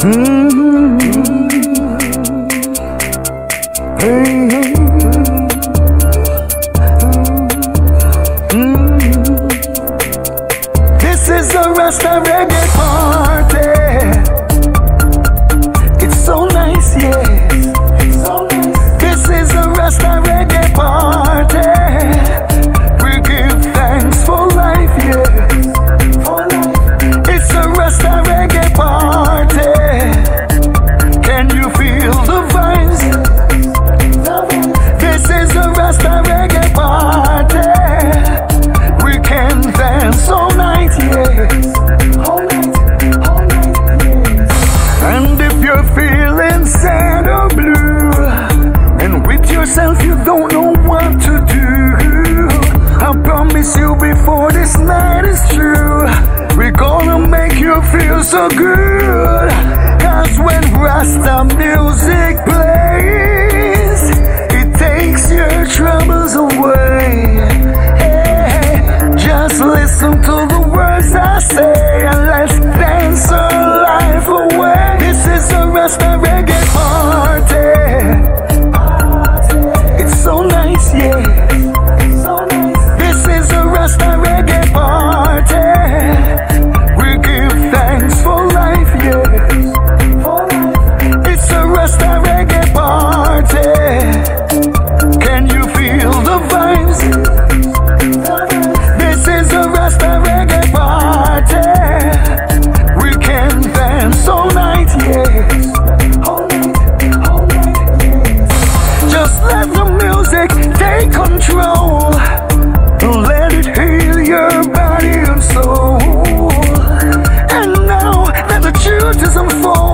This is a Rasta reggae feel so good. Cause when Rasta music plays, it takes your troubles away. Hey, just listen to some